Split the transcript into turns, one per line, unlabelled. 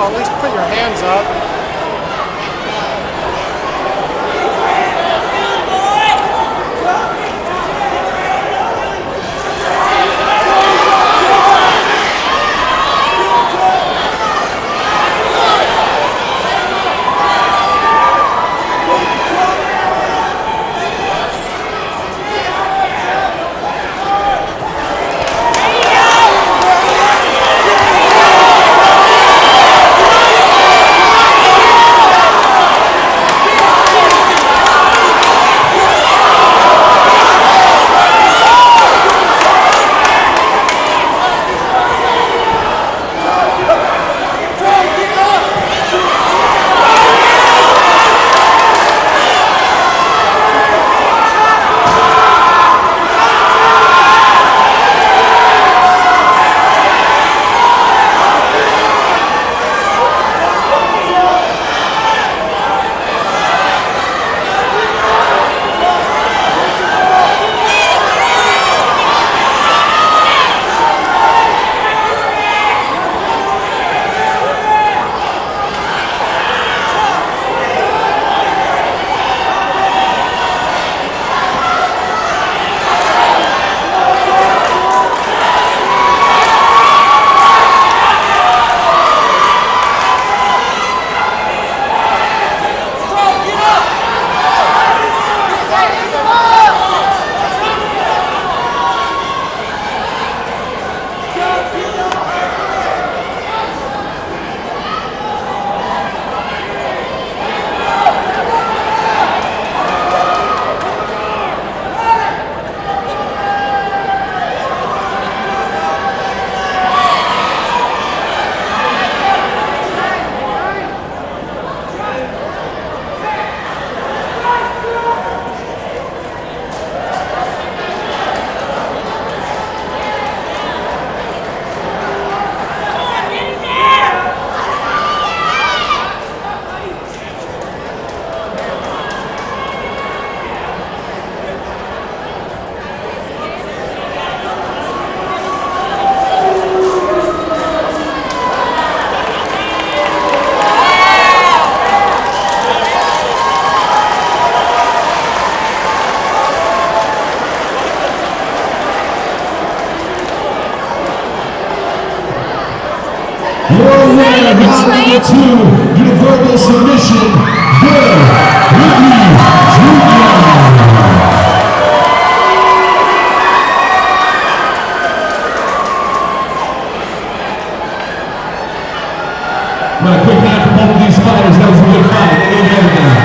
At least put your hands up. Warrior round number two, Universal Submission, Bill Whitney Jr. But a quick hand for both of these fighters. That was a good fight. Amen.